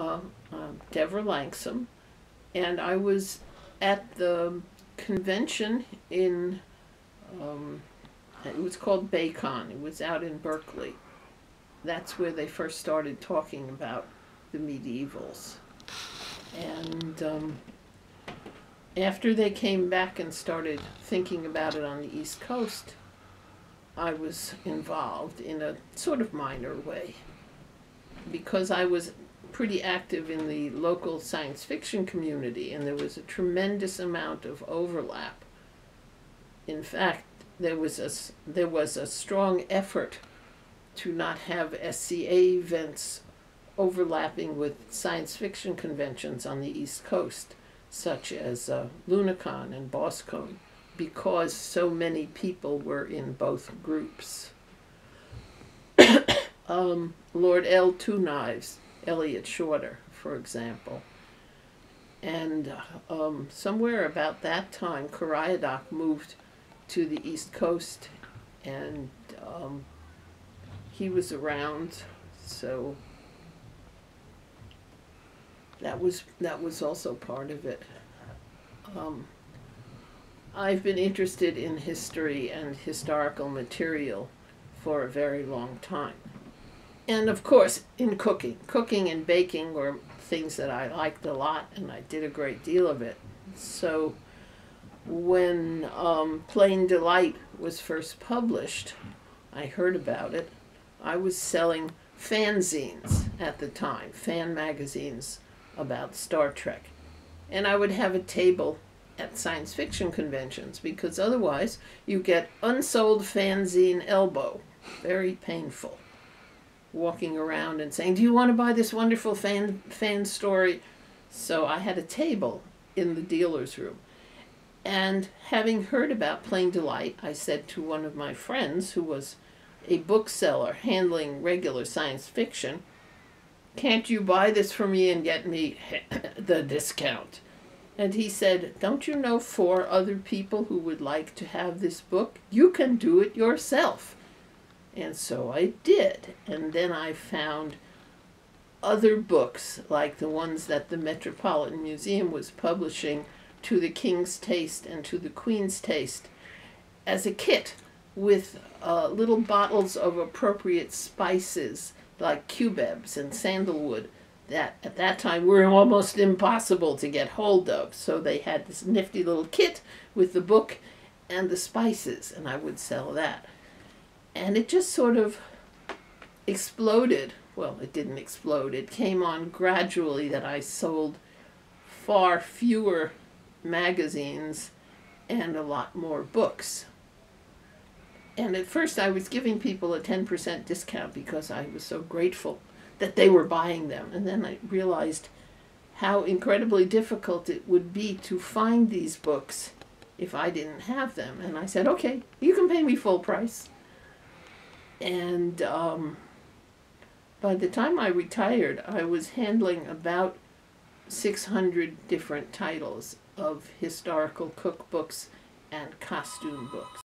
uh, uh, Devra Langsam, and I was at the convention in, um, it was called Baycon. It was out in Berkeley. That's where they first started talking about the medievals. And um, after they came back and started thinking about it on the East Coast, I was involved in a sort of minor way because I was pretty active in the local science fiction community and there was a tremendous amount of overlap. In fact, there was a, there was a strong effort to not have SCA events overlapping with science fiction conventions on the East Coast, such as uh, Lunacon and Boskone, because so many people were in both groups. um, Lord L. Two Knives, Elliot Shorter, for example. And um, somewhere about that time, Cariadoc moved to the East Coast, and um, he was around, so that was that was also part of it. Um, I've been interested in history and historical material for a very long time. And of course, in cooking. Cooking and baking were things that I liked a lot, and I did a great deal of it. So when um, Pleyn Delit was first published, I heard about it. I was selling fanzines at the time, fan magazines about Star Trek. And I would have a table at science fiction conventions because otherwise you get unsold fanzine elbow. Very painful. Walking around and saying, Do you want to buy this wonderful fan, fan story? So I had a table in the dealer's room. And having heard about Pleyn Delit, I said to one of my friends who was a bookseller handling regular science fiction, can't you buy this for me and get me the discount? And he said, Don't you know four other people who would like to have this book? You can do it yourself. And so I did. And then I found other books, like the ones that the Metropolitan Museum was publishing to the King's Taste and to the Queen's Taste as a kit with uh, little bottles of appropriate spices like cubebs and sandalwood that at that time were almost impossible to get hold of. So they had this nifty little kit with the book and the spices, and I would sell that. And it just sort of exploded. Well, it didn't explode. It came on gradually that I sold far fewer magazines and a lot more books and at first I was giving people a 10% discount because I was so grateful that they were buying them. And then I realized how incredibly difficult it would be to find these books if I didn't have them. And I said, okay, you can pay me full price. And um, by the time I retired, I was handling about 600 different titles of historical cookbooks and costume books.